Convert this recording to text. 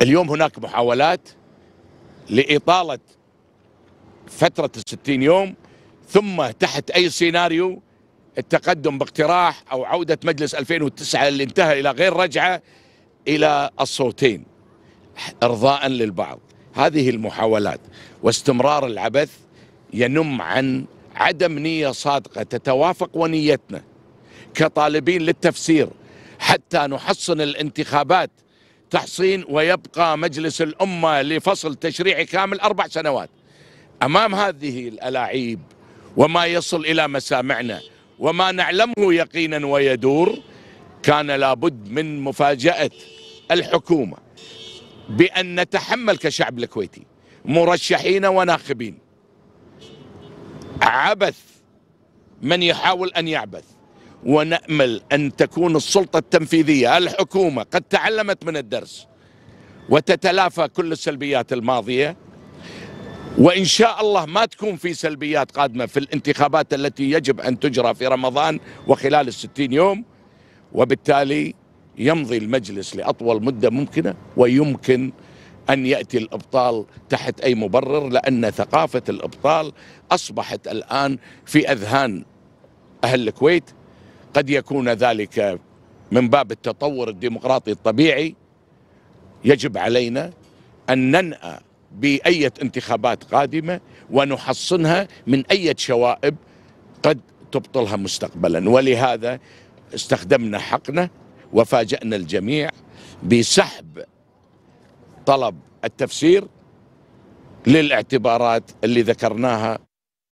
اليوم هناك محاولات لإطالة فترة الستين يوم ثم تحت أي سيناريو التقدم باقتراح أو عودة مجلس 2009 اللي انتهى إلى غير رجعة إلى الصوتين إرضاء للبعض. هذه المحاولات واستمرار العبث ينم عن عدم نية صادقة تتوافق ونيتنا كطالبين للتفسير حتى نحصن الانتخابات تحصين ويبقى مجلس الأمة لفصل تشريعي كامل أربع سنوات. أمام هذه الألاعيب وما يصل إلى مسامعنا وما نعلمه يقينا ويدور كان لابد من مفاجأة الحكومة بأن نتحمل كشعب الكويتي مرشحين وناخبين. عبث من يحاول أن يعبث. ونأمل أن تكون السلطة التنفيذية. الحكومة قد تعلمت من الدرس وتتلافى كل السلبيات الماضية. وإن شاء الله ما تكون في سلبيات قادمة في الانتخابات التي يجب أن تجرى في رمضان وخلال الستين يوم. وبالتالي يمضي المجلس لأطول مدة ممكنة ويمكن أن يأتي الإبطال تحت أي مبرر لأن ثقافة الإبطال أصبحت الآن في أذهان أهل الكويت. قد يكون ذلك من باب التطور الديمقراطي الطبيعي يجب علينا أن ننأى بأية انتخابات قادمة ونحصنها من أية شوائب قد تبطلها مستقبلا. ولهذا استخدمنا حقنا وفاجأنا الجميع بسحب طلب التفسير للاعتبارات اللي ذكرناها